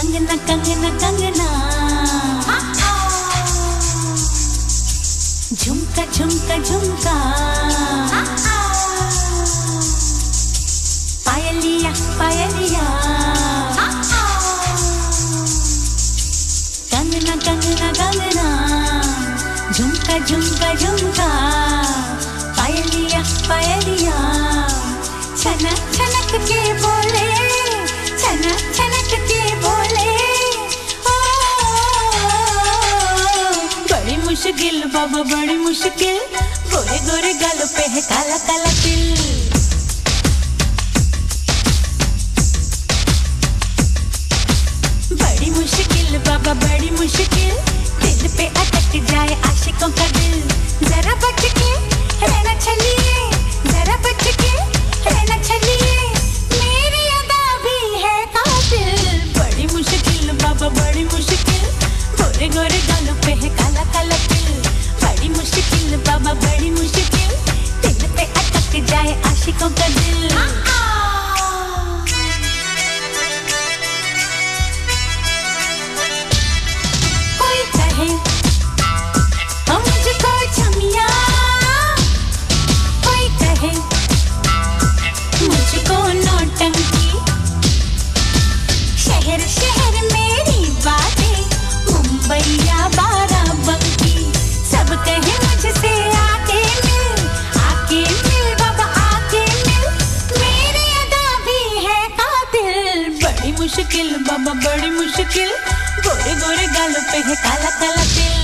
ಕಂಗನ ಕಂಗನ ಕಂಗನ ಝುಮ್ಕ ಝುಮ್ಕ ಝುಮ್ಕ ಪಾಯಲಿಯ ಪಾಯಲಿಯ ಕಂಗನ ಕಂಗನ ಕಂಗನ ಝುಮ್ಕ ಝುಮ್ಕ ಝುಮ್ಕ मुश्किल, बाबा बड़ी मुश्किल। गोरे गोरे गल पे है काला काला तिल बड़ी मुश्किल, बाबा बड़ी मुश्किल। दिल पे अटक जाए आशिकों का दिल। जरा बच के रहना चलिए जरा बच के रहना चलिए मेरी अदा भी है काफिल बड़ी मुश्किल, बाबा बड़ी मुश्किल। गोरे गोरे मुश्किल, बाबा बड़ी मुश्किल। गोरे गोरे गाल पे है काला काला तिल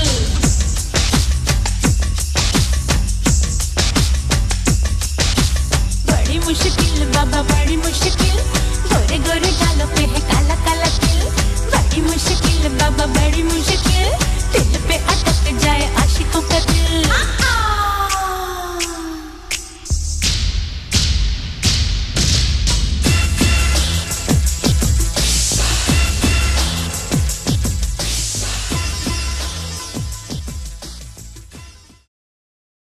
बड़ी मुश्किल, बाबा बड़ी मुश्किल। गोरे गोरे गाल पे है